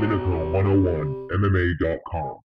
Domenico101MMA.com.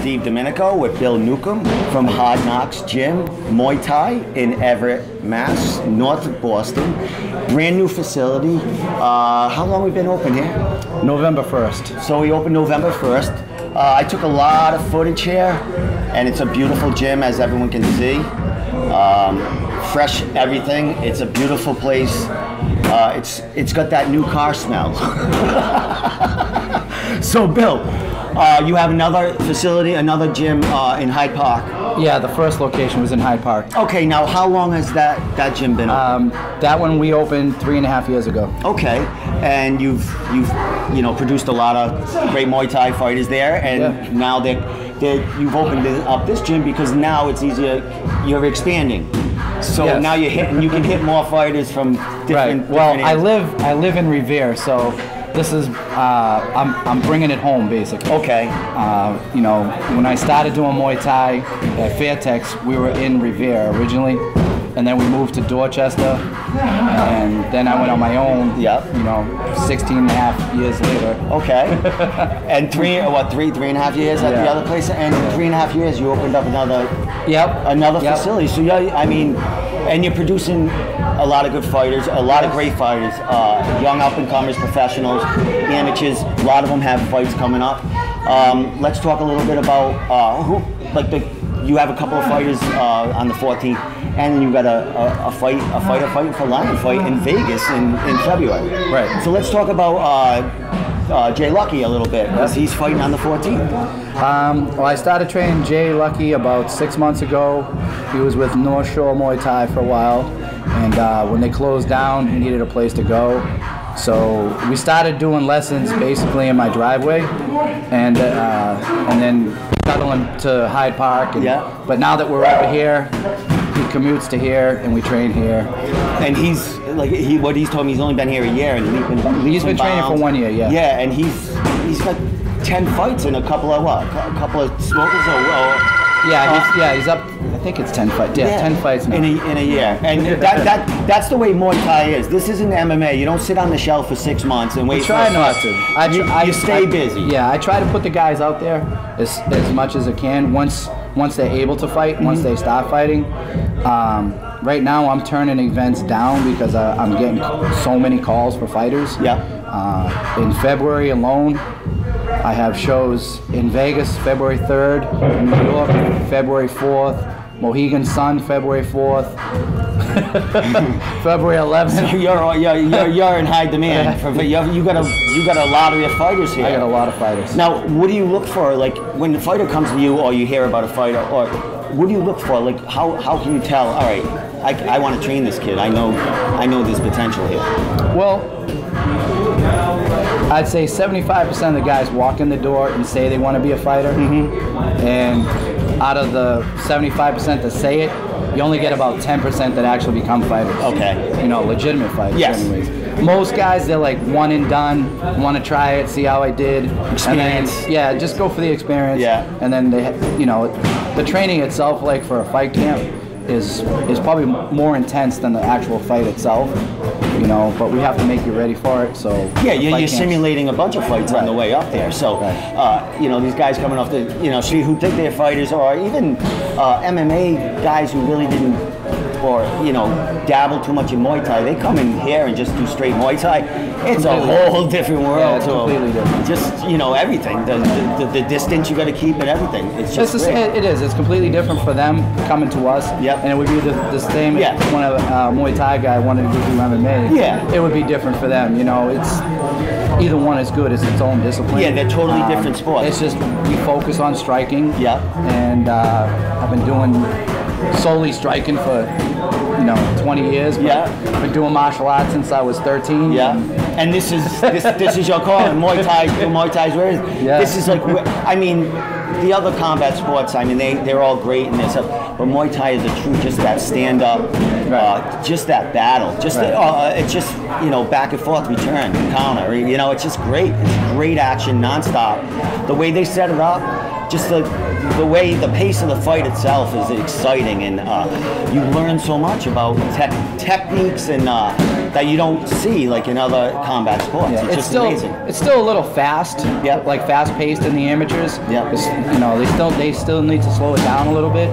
Steve Domenico with Bill Newcomb from Hard Knocks Gym, Muay Thai in Everett, Mass, north of Boston. Brand new facility. Uh, how long we been open here? November 1st. So we opened November 1st. Uh, I took a lot of footage here, and it's a beautiful gym, as everyone can see. Um, fresh everything. It's a beautiful place. Uh, it's it's got that new car smell. so, Bill, uh, you have another facility, another gym uh, in Hyde Park. Yeah, the first location was in Hyde Park. Okay, now how long has that that gym been open? Um, that one we opened three and a half years ago. Okay, and you've you've you know produced a lot of great Muay Thai fighters there, and Yeah. now that that you've opened up this gym because now it's easier. You're expanding, so Yes. now you're hitting. You can hit more fighters from different. Right. Well, different I live I live in Revere, so this is uh, I'm I'm bringing it home basically. Okay. Uh, you know, when I started doing Muay Thai at Fairtex, we were in Revere originally, and then we moved to Dorchester, and then I went on my own. Yep. You know, 16 and a half years later. Okay. and three, what, three, three and a half years at the other place, and in three and a half years you opened up another Yep. another Yep. facility. So yeah, I mean, and you're producing a lot of good fighters, a lot of great fighters, uh, young up and comers, professionals, amateurs. A lot of them have fights coming up. Um, let's talk a little bit about uh, who, like the. You have a couple of fighters uh, on the 14th, and then you got a, a, a fight, a fighter fighting for Lion Fight in Vegas in, in February. Right. So let's talk about uh, Jay Lucky a little bit because he's fighting on the 14th. Um, well, I started training Jay Lucky about six months ago. He was with North Shore Muay Thai for a while, and uh, when they closed down, he needed a place to go. So we started doing lessons basically in my driveway, and uh, and then shuttling to Hyde Park. And, Yeah. But now that we're over here, he commutes to here, and we train here. And he's like he what he's told me he's only been here a year and leaping. He's been training for one year, yeah. Yeah, and he's he's got ten fights and a couple of what? A couple of smokers or, or Yeah, he's, yeah, he's up. I think it's ten fights. Yeah, ten fights now. in a, in a year. And that, that that's the way Muay Thai is. This isn't MMA. You don't sit on the shelf for six months and wait. I try not to. I, tr- you, I you stay I- busy. Yeah, I try to put the guys out there as, as much as I can. Once once they're able to fight, once they start fighting. Um, right now, I'm turning events down because I, I'm getting so many calls for fighters. Yeah. Uh, in February alone, I have shows in Vegas, February 3rd, New York, February 4th, Mohegan Sun, February 4th, February 11th. You're, you're, you're, you're in high demand. For, you, you got a you got a lottery of fighters here. I got a lot of fighters. Now, what do you look for? Like when the fighter comes to you, or you hear about a fighter, or what do you look for? Like how, how can you tell? All right, I, I want to train this kid. I know I know there's potential here. Well, I'd say 75% of the guys walk in the door and say they want to be a fighter. Mm-hmm. And out of the 75% that say it, you only get about 10% that actually become fighters. Okay. You know, legitimate fighters, Yes. anyways. Most guys, they're like one and done, want to try it, see how I did. And Experience. then, yeah, just go for the experience. Yeah. And then they, you know, the training itself, like for a fight camp, is is probably more intense than the actual fight itself. You know, but we have to make you ready for it. So Yeah, you're, you're simulating a bunch of fights on the way up there. So, Right. uh, you know, these guys coming off the, you know, see who think they're fighters, or even uh, MMA guys who really didn't or you know dabble too much in Muay Thai, they come in here and just do straight Muay Thai. It's a whole different world. Yeah, it's completely different. Just you know everything, the, the, the, the distance you got to keep and everything. It's It's just the, great. it is. It's completely different for them coming to us. Yep. And it would be the, the same Yeah. if one of uh, Muay Thai guy wanted to do MMA. Yeah. It would be different for them. You know, it's either one is good. It's its own discipline. Um, Yeah, they're totally different sports. It's just we focus on striking. Yeah. And uh, I've been doing solely striking for you know 20 years. But Yeah. Been doing martial arts since I was 13. Yeah, and this is this, this is your call. And Muay Thai, Muay Thai's where Yeah. this is like. I mean, the other combat sports. I mean, they they're all great and this, but Muay Thai is a true just that stand up, uh, just that battle. Just Right. uh, it's just you know back and forth, return, counter. You know, it's just great. It's great action nonstop. The way they set it up, just the the way the pace of the fight itself is exciting, and uh, you learn so much about tech techniques and uh, that you don't see like in other combat sports. Yeah, it's, it's, just still amazing. it's still a little fast. Yep. Like fast paced in the amateurs. Yep. It's- You know, they still they still need to slow it down a little bit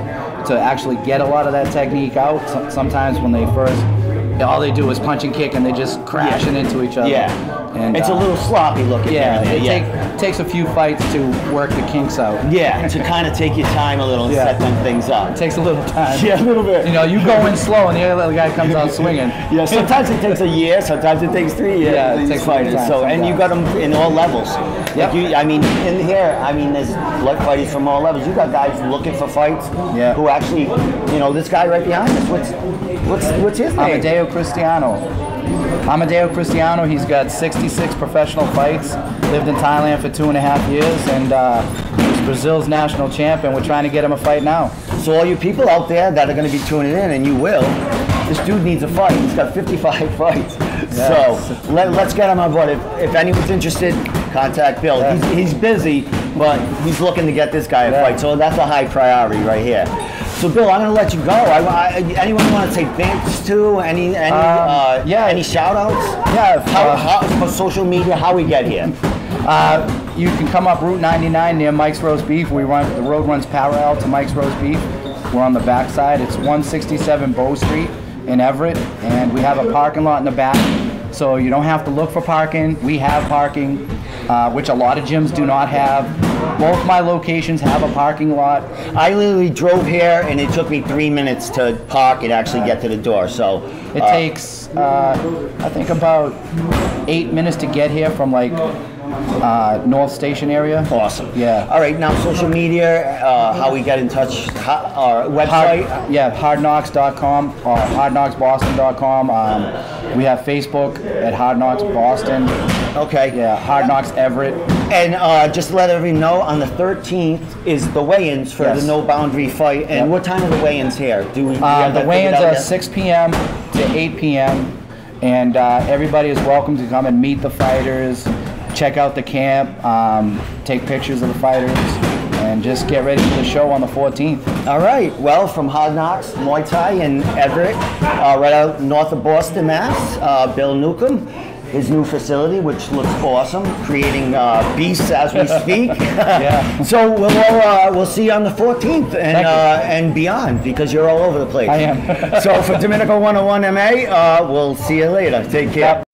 to actually get a lot of that technique out. So- Sometimes when they first all they do is punch and kick and they just crashing into each other. Yeah, And it's uh, a little sloppy looking. yeah, here it there, take, takes a few fights to work the kinks out. yeah, to kind of take your time a little and Yeah. set them things up. It takes a little time. Yeah, a little bit. You know, you go in slow and the other guy comes out swinging. Yeah, sometimes it takes a year, sometimes it takes three years. Yeah, it these takes a fighters. time So, and you got them in all levels. Yep. Like you, I mean, in here, I mean, there's blood fighters from all levels. You got guys looking for fights. Yeah. Who actually, you know, this guy right behind us. What's, what's, what's his name? Amadeo Cristiano. Amadeo Cristiano, he's got 66 professional fights, lived in Thailand for two and a half years, and uh, he's Brazil's national champ, and we're trying to get him a fight now. So all you people out there that are going to be tuning in, and you will, this dude needs a fight. He's got 55 fights. Yeah. So let, let's get him on board. If, if anyone's interested, contact Bill. Yeah. He's, he's busy, but he's looking to get this guy a Yeah. fight. So that's a high priority right here. So Bill, I'm going to let you go. I, I, anyone want to say thanks to? Any any uh, yeah. any shout outs? Yeah, How, uh, how, for social media, how we get here? Uh, you can come up Route 99 near Mike's Roast Beef. We run the road runs parallel to Mike's Roast Beef. We're on the back side. It's 167 Bow Street in Everett, and we have a parking lot in the back. So you don't have to look for parking. We have parking, uh, which a lot of gyms do not have. Both my locations have a parking lot. I literally drove here, and it took me three minutes to park and actually get to the door. So It uh, takes, uh, I think, about eight minutes to get here from like uh, North Station area. Awesome. Yeah. All right. Now, social media, uh, how we get in touch, how, our Hard, website. yeah, hardknocks.com or hardknocksboston.com. Um, we have Facebook at Hard Knocks Boston. Okay. Yeah, Hard Knocks Everett. And uh, just to let everyone know, on the 13th is the weigh-ins for Yes. the no boundary fight. And Yep. what time are the weigh-ins here? Do we? Um, the weigh-ins are yet? 6 p.m. to 8 p.m. And uh, everybody is welcome to come and meet the fighters, check out the camp, um, take pictures of the fighters, and just get ready for the show on the 14th. All right. Well, from Hard Knocks Muay Thai in Everett, uh, right out north of Boston, Mass. Uh, Bill Newcomb, his new facility, which looks awesome, creating uh, beasts as we speak. Yeah. So we'll uh, we'll see you on the 14th and uh, and beyond because you're all over the place. I am. so for Domenico 101 MA, uh, we'll see you later. Take care.